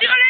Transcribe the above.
¡Dígale!